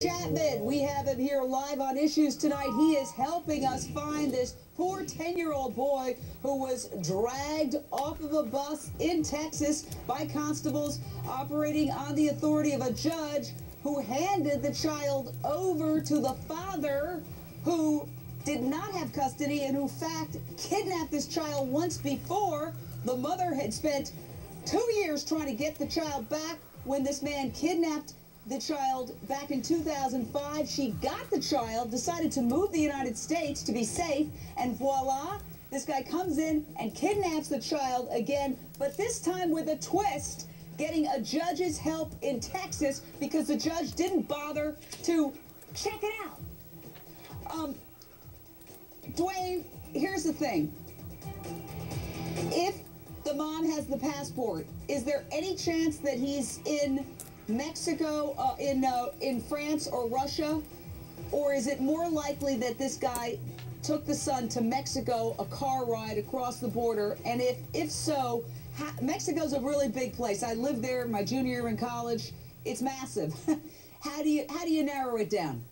Chapman, we have him here live on Issues tonight. He is helping us find this poor 10-year-old boy who was dragged off of a bus in Texas by constables operating on the authority of a judge who handed the child over to the father who did not have custody and who, in fact, kidnapped this child once before. The mother had spent two years trying to get the child back when this man kidnapped the child back in 2005. She got the child, decided to move the United States to be safe, and voila, this guy comes in and kidnaps the child again, but this time with a twist, getting a judge's help in Texas because the judge didn't bother to check it out. Um, Duane, here's the thing. If the mom has the passport, is there any chance that he's in Mexico, uh, in uh, in France or Russia, or is it more likely that this guy took the son to Mexico, a car ride across the border? And if if so, Mexico's a really big place. I lived there my junior year in college. It's massive. how do you how do you narrow it down?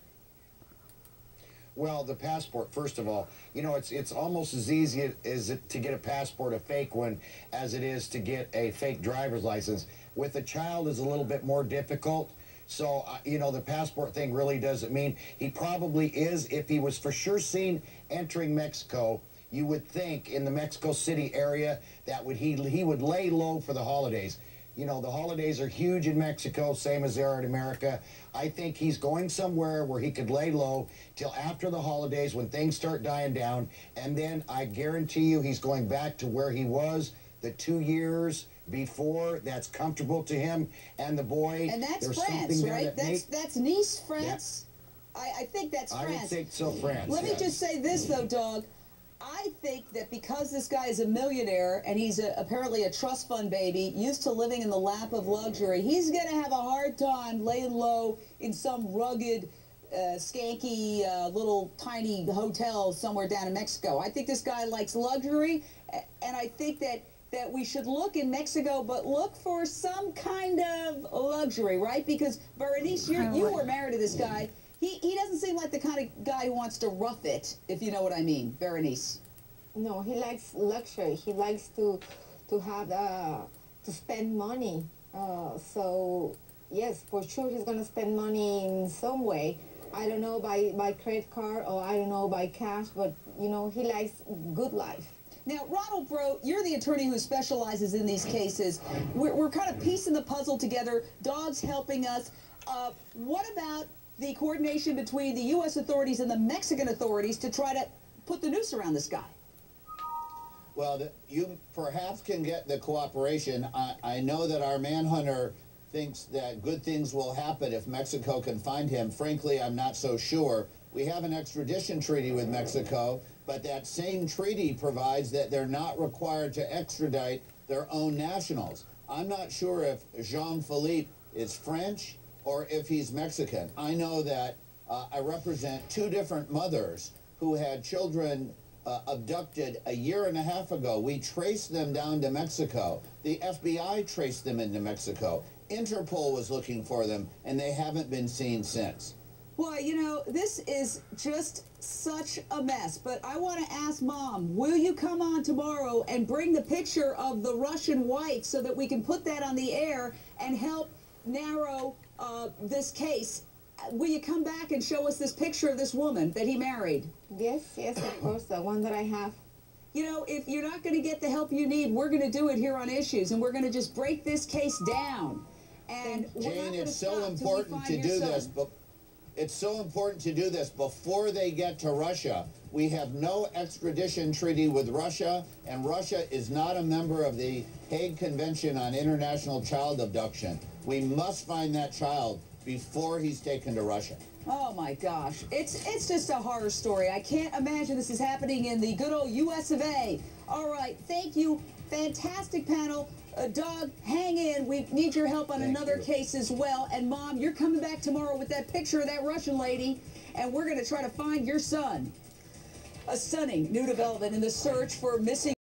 Well, the passport, first of all, you know, it's it's almost as easy as it, to get a passport, a fake one, as it is to get a fake driver's license. With a child is a little bit more difficult. So, uh, you know, the passport thing really doesn't mean he probably is. If he was for sure seen entering Mexico, you would think in the Mexico City area that would he he would lay low for the holidays. You know, the holidays are huge in Mexico, same as they are in America. I think he's going somewhere where he could lay low till after the holidays when things start dying down. And then I guarantee you he's going back to where he was the two years before. That's comfortable to him and the boy. And that's France, right? That that's, that's Nice, France. Yeah. I, I think that's France. I would think so, France. Let me just say this, though, Dog. I think that because this guy is a millionaire and he's a, apparently a trust fund baby, used to living in the lap of luxury, he's going to have a hard time laying low in some rugged, uh, skanky, uh, little tiny hotel somewhere down in Mexico. I think this guy likes luxury, and I think that that we should look in Mexico, but look for some kind of luxury, right? Because Berenice, you you were married to this guy. He, he doesn't seem like the kind of guy who wants to rough it, if you know what I mean, Berenice. No, he likes luxury. He likes to to have uh, to spend money. Uh, so yes, for sure he's gonna spend money in some way. I don't know by by credit card or I don't know by cash, but you know he likes good life. Now, Ronald Bro, you're the attorney who specializes in these cases. We're, we're kind of piecing the puzzle together. Dogs helping us. Uh, what about the coordination between the U.S. authorities and the Mexican authorities to try to put the noose around this guy? Well, the, you perhaps can get the cooperation. I, I know that our manhunter thinks that good things will happen if Mexico can find him. Frankly, I'm not so sure. We have an extradition treaty with Mexico, but that same treaty provides that they're not required to extradite their own nationals. I'm not sure if Jean-Philippe is French or if he's Mexican. I know that uh, I represent two different mothers who had children uh, abducted a year and a half ago. We traced them down to Mexico. The FBI traced them into Mexico. Interpol was looking for them, and they haven't been seen since. Well, you know, this is just such a mess. But I want to ask Mom, will you come on tomorrow and bring the picture of the Russian wife so that we can put that on the air and help narrow uh, this case. Will you come back and show us this picture of this woman that he married? Yes, yes, of course, the one that I have. You know, if you're not going to get the help you need, we're going to do it here on Issues, and we're going to just break this case down. And Jane, it's so important to do son. this, but it's so important to do this before they get to Russia. We have no extradition treaty with Russia, and Russia is not a member of the Hague Convention on International Child Abduction. We must find that child before he's taken to Russia. Oh my gosh, it's it's just a horror story. I can't imagine this is happening in the good old U.S. of A. All right, thank you, fantastic panel. Uh, Dog, hang in. We need your help on Thank another you. case as well. And Mom, you're coming back tomorrow with that picture of that Russian lady, and we're going to try to find your son. A stunning new development in the search for missing.